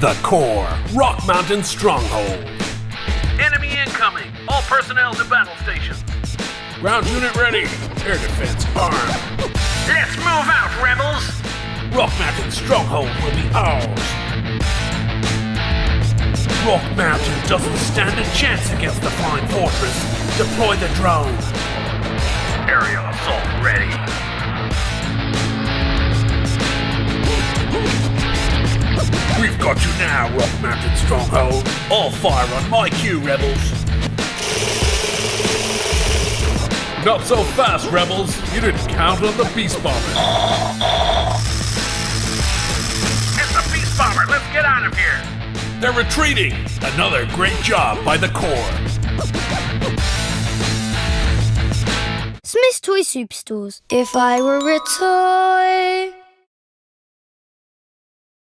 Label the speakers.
Speaker 1: The Corps, Rock Mountain Stronghold.
Speaker 2: Enemy incoming. All personnel to battle stations.
Speaker 1: Ground unit ready. Air defense armed.
Speaker 2: Let's move out, rebels.
Speaker 1: Rock Mountain Stronghold will be ours. Rock Mountain doesn't stand a chance against the Flying Fortress. Deploy the drone.
Speaker 2: Aerial assault
Speaker 1: We've got you now, Rock Mountain Stronghold. All fire on my cue, rebels. Not so fast, rebels. You didn't count on the Beast Bomber.
Speaker 2: It's the Beast Bomber. Let's get out of here.
Speaker 1: They're retreating. Another great job by the Corps.
Speaker 3: Smyths Toy Superstores. If I were a toy